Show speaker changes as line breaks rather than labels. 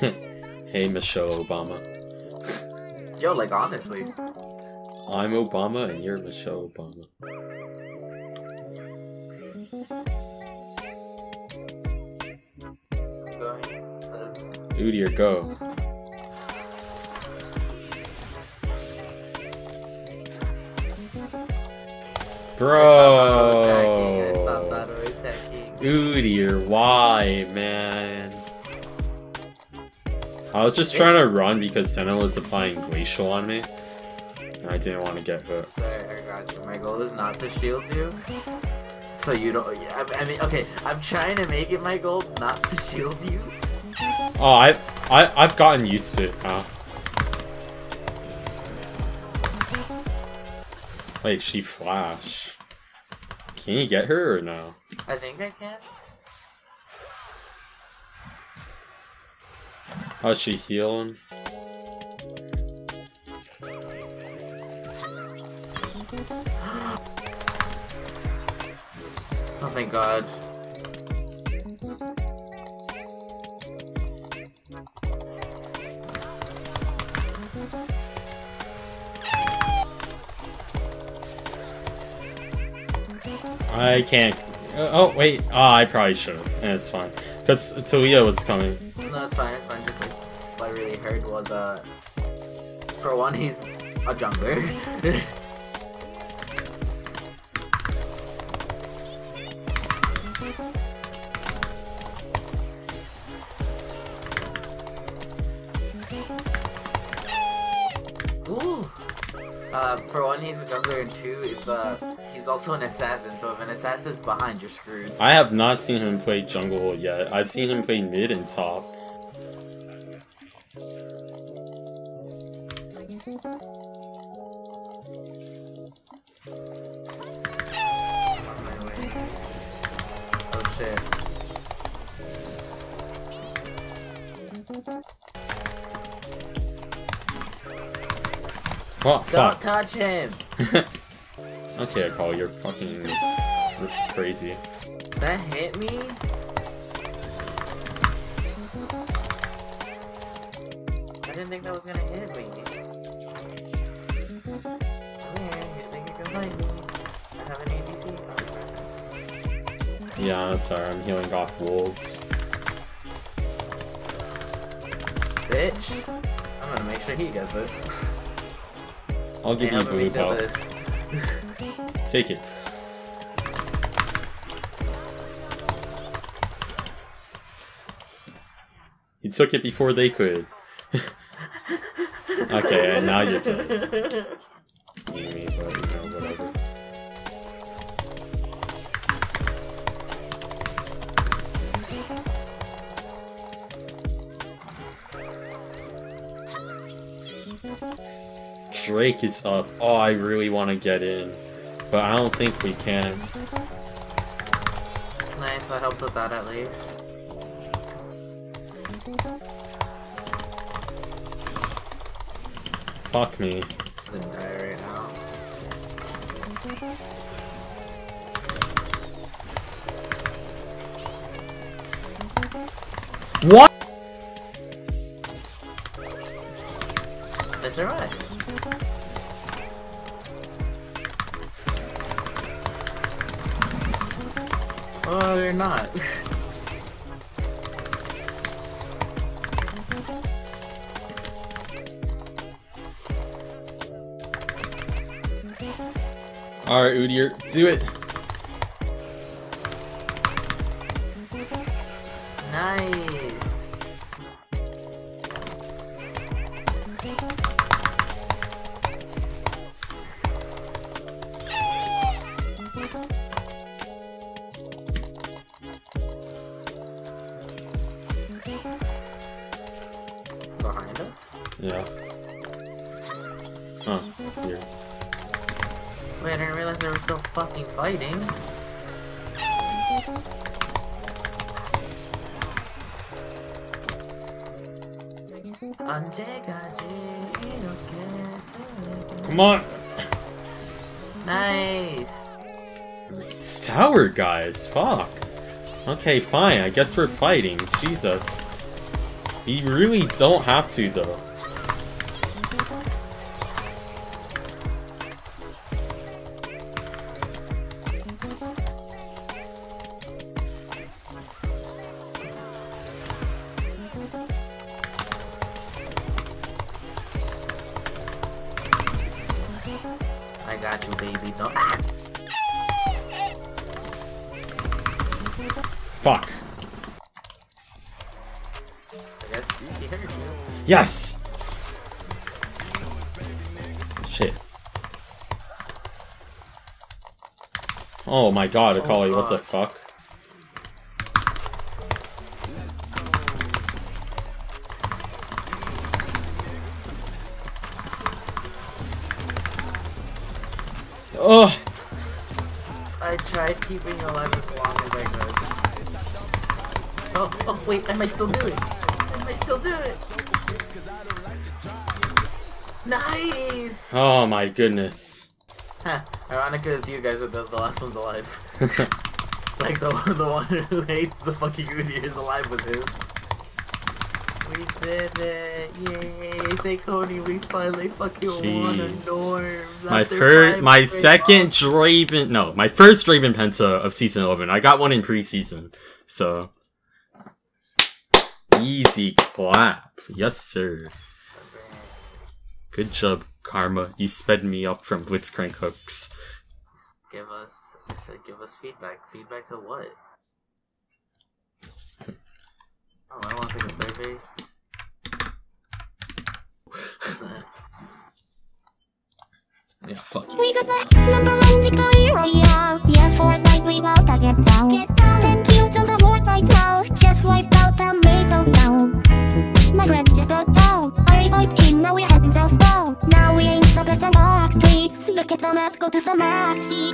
hey, Michelle Obama.
Yo, like honestly.
I'm Obama and you're Michelle Obama. Udyr, go. Bro! Udyr, why, man? I was just trying to run because Senna was applying Glacial on me. And I didn't want to get hooked.
I got you. My goal is not to shield you. So you don't... I, I mean, okay, I'm trying to make it my goal not to shield you.
Oh, I, I, I've gotten used to it now. Wait, she flash. Can you get her or no?
I think I can.
How's she healing?
Oh thank god.
I can't. Uh, oh wait, oh, I probably should have. It's fine, because Taliyah was coming.
No, it's fine. It's fine. Heard was uh, for one, he's a jungler. Ooh. Uh, for one, he's a jungler, and two, if uh, he's also an assassin. So if an assassin's behind, you're screwed.
I have not seen him play jungle yet. I've seen him play mid and top.
Oh shit.
Oh,
Don't
fuck.
touch him!
okay, Call, you're fucking crazy.
That hit me? I didn't think that was gonna hit me. You think you can find me? I have an ABC.
Yeah, sorry, I'm healing off wolves.
Bitch! I'm gonna make sure he gets it.
I'll give
Hey,
you blue
this.
Take it. You took it before they could. okay, and now you took it. Drake is up. Oh, I really want to get in. But I don't think we can.
Nice, I helped with that at least.
Fuck me.
He's in dire right now.
What?
They survived. Oh, you're not.
Alright, Udyr, do it.
nice. Us?
Yeah. Huh. Here.
Wait, I didn't realize they were still fucking fighting.
Come on.
Nice.
It's tower guys. Fuck. Okay, fine. I guess we're fighting. Jesus. You really don't have to, though.
I got you, baby. Don't.
Fuck. Yes! Shit. Oh my god, Akali, what the fuck? Oh,
I tried keeping alive as long as I could. Oh, oh, wait, am I still do it. I still do it. Nice!
oh my goodness.
Huh, ironic because you guys are the, the last ones alive. like the, the one who hates the fucking Udyr is alive with him. We did it! Yay! Say Cody, we finally fucking won a norm.
my first, my second. Draven, no, my first Draven Penta of season 11. I got one in preseason, so. Easy clap. Yes, sir. Good job, Karma. You sped me up from Blitzcrank hooks.
Give us, I said, give us feedback. Feedback to what? Oh, I want to take a survey.
Yeah, fuck you.
We got the number one victory royale. Yeah, Fortnite, we bout to get down. Get down. Southbound. Now we ain't the